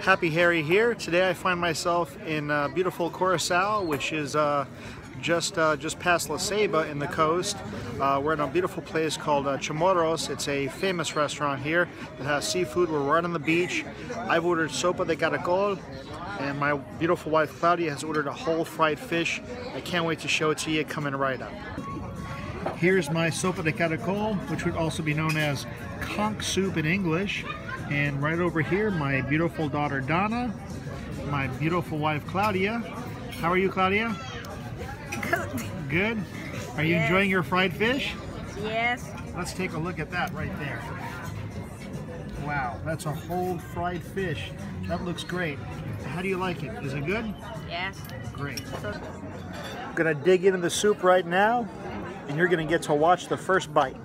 Happy Harry here. Today I find myself in uh, beautiful Curacao, which is uh, just uh, just past La Ceiba in the coast. Uh, we're in a beautiful place called uh, Chamorro's. It's a famous restaurant here that has seafood. We're right on the beach. I've ordered sopa de caracol, and my beautiful wife Claudia has ordered a whole fried fish. I can't wait to show it to you coming right up. Here's my sopa de caracol, which would also be known as conch soup in English. And right over here, my beautiful daughter Donna, my beautiful wife Claudia. How are you, Claudia? Good. Good. Are you Yes. enjoying your fried fish? Yes. Let's take a look at that right there. Wow, that's a whole fried fish. That looks great. How do you like it? Is it good? Yes. Great. I'm gonna dig into the soup right now, and you're gonna get to watch the first bite.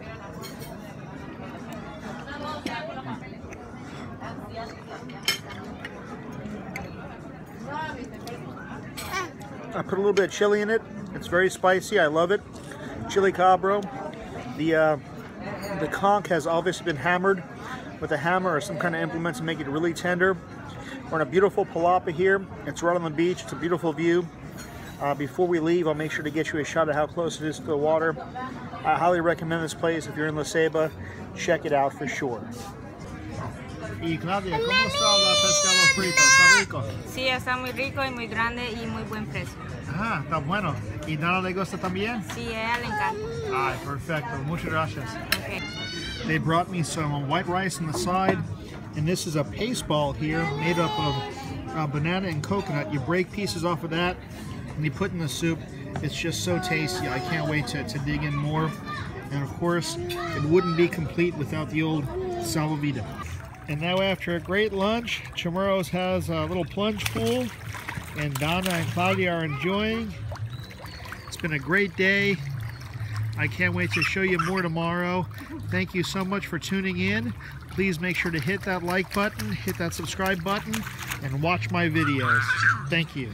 I put a little bit of chili in it. It's very spicy. I love it. Chili cabro. The uh, the conch has obviously been hammered with a hammer or some kind of implement to make it really tender. We're in a beautiful palapa here. It's right on the beach. It's a beautiful view. Uh, before we leave, I'll make sure to get you a shot of how close it is to the water. I highly recommend this place if you're in La Ceiba. Check it out for sure. Y Claudia, ¿cómo está la pescado frito? ¿Está rico? sí, está muy rico y muy grande y muy buen precio. Ah, está bueno. ¿Y Dana le gusta también? Sí, a ella le encanta. Ay, perfecto. Muchas gracias. Okay. They brought me some white rice on the side, and this is a paste ball here made up of uh, banana and coconut. You break pieces off of that, and you put in the soup. It's just so tasty. I can't wait to, to dig in more. And of course, it wouldn't be complete without the old Salva Vida. And now after a great lunch, Chamorro's has a little plunge pool, and Donna and Claudia are enjoying. It's been a great day. I can't wait to show you more tomorrow. Thank you so much for tuning in. Please make sure to hit that like button, hit that subscribe button, and watch my videos. Thank you.